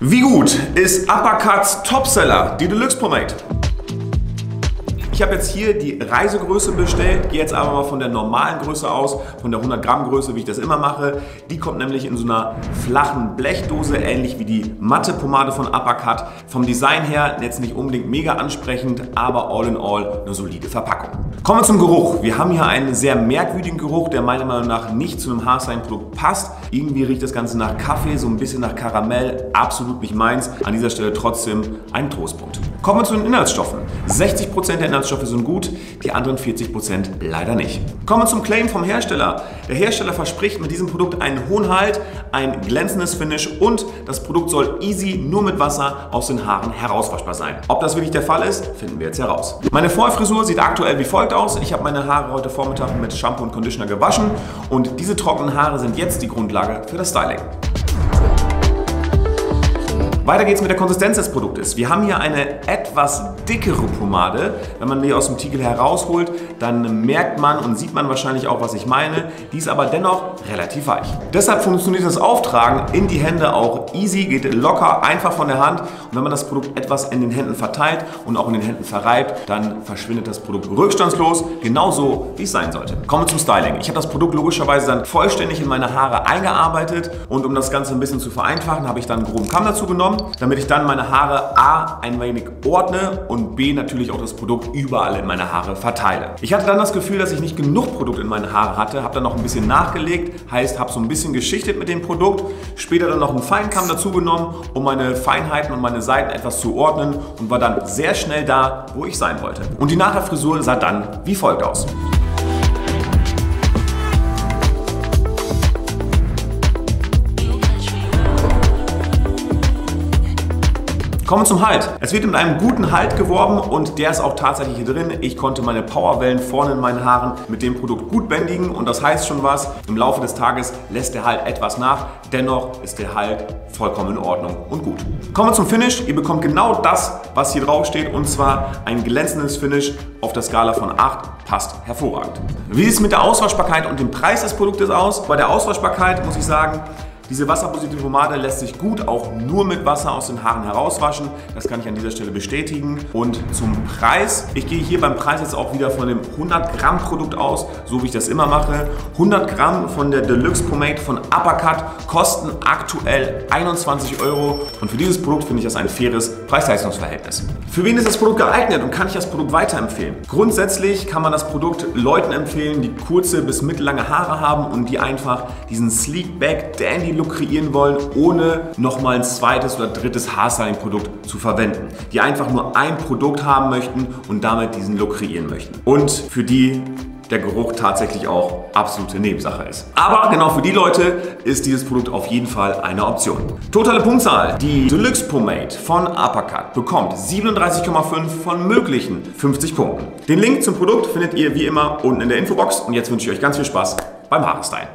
Wie gut ist Uppercuts Topseller, die Deluxe Pomade? Ich habe jetzt hier die Reisegröße bestellt, gehe jetzt aber mal von der normalen Größe aus, von der 100 Gramm Größe, wie ich das immer mache. Die kommt nämlich in so einer flachen Blechdose, ähnlich wie die matte Pomade von Uppercut. Vom Design her jetzt nicht unbedingt mega ansprechend, aber all in all eine solide Verpackung. Kommen wir zum Geruch. Wir haben hier einen sehr merkwürdigen Geruch, der meiner Meinung nach nicht zu einem Haarstyling-Produkt passt. Irgendwie riecht das Ganze nach Kaffee, so ein bisschen nach Karamell, absolut nicht meins. An dieser Stelle trotzdem ein Trostpunkt. Kommen wir zu den Inhaltsstoffen. 60% der Inhaltsstoffe sind gut, die anderen 40% leider nicht. Kommen wir zum Claim vom Hersteller. Der Hersteller verspricht mit diesem Produkt einen hohen Halt, ein glänzendes Finish und das Produkt soll easy nur mit Wasser aus den Haaren herauswaschbar sein. Ob das wirklich der Fall ist, finden wir jetzt heraus. Meine Vorfrisur sieht aktuell wie folgt aus. Ich habe meine Haare heute Vormittag mit Shampoo und Conditioner gewaschen und diese trockenen Haare sind jetzt die Grundlage für das Styling. Weiter geht's mit der Konsistenz des Produktes. Wir haben hier eine etwas dickere Pomade. Wenn man die aus dem Tiegel herausholt, dann merkt man und sieht man wahrscheinlich auch, was ich meine. Die ist aber dennoch relativ weich. Deshalb funktioniert das Auftragen in die Hände auch easy, geht locker, einfach von der Hand. Und wenn man das Produkt etwas in den Händen verteilt und auch in den Händen verreibt, dann verschwindet das Produkt rückstandslos, genauso wie es sein sollte. Kommen wir zum Styling. Ich habe das Produkt logischerweise dann vollständig in meine Haare eingearbeitet und um das Ganze ein bisschen zu vereinfachen, habe ich dann einen groben Kamm dazu genommen damit ich dann meine Haare A ein wenig ordne und B natürlich auch das Produkt überall in meine Haare verteile. Ich hatte dann das Gefühl, dass ich nicht genug Produkt in meine Haare hatte, habe dann noch ein bisschen nachgelegt, heißt habe so ein bisschen geschichtet mit dem Produkt, später dann noch einen Feinkamm dazu genommen, um meine Feinheiten und meine Seiten etwas zu ordnen und war dann sehr schnell da, wo ich sein wollte. Und die Nachherfrisur sah dann wie folgt aus. Kommen wir zum Halt. Es wird mit einem guten Halt geworben und der ist auch tatsächlich hier drin. Ich konnte meine Powerwellen vorne in meinen Haaren mit dem Produkt gut bändigen und das heißt schon was. Im Laufe des Tages lässt der Halt etwas nach. Dennoch ist der Halt vollkommen in Ordnung und gut. Kommen wir zum Finish. Ihr bekommt genau das, was hier drauf steht und zwar ein glänzendes Finish auf der Skala von 8 passt hervorragend. Wie sieht es mit der Auswaschbarkeit und dem Preis des Produktes aus? Bei der Auswaschbarkeit muss ich sagen, diese wasserpositive Pomade lässt sich gut auch nur mit Wasser aus den Haaren herauswaschen. Das kann ich an dieser Stelle bestätigen. Und zum Preis. Ich gehe hier beim Preis jetzt auch wieder von dem 100 Gramm Produkt aus, so wie ich das immer mache. 100 Gramm von der Deluxe Pomade von Uppercut kosten aktuell 21 Euro. Und für dieses Produkt finde ich das ein faires Preis-Leistungs-Verhältnnis. Für wen ist das Produkt geeignet und kann ich das Produkt weiterempfehlen? Grundsätzlich kann man das Produkt Leuten empfehlen, die kurze bis mittellange Haare haben und die einfach diesen Sleek Back Dandy Look kreieren wollen, ohne nochmal ein zweites oder drittes Haarstyling-Produkt zu verwenden. Die einfach nur ein Produkt haben möchten und damit diesen Look kreieren möchten. Und für die der Geruch tatsächlich auch absolute Nebensache ist. Aber genau für die Leute ist dieses Produkt auf jeden Fall eine Option. Totale Punktzahl. Die Deluxe Pomade von Uppercut bekommt 37,5 von möglichen 50 Punkten. Den Link zum Produkt findet ihr wie immer unten in der Infobox und jetzt wünsche ich euch ganz viel Spaß beim Haarstylen.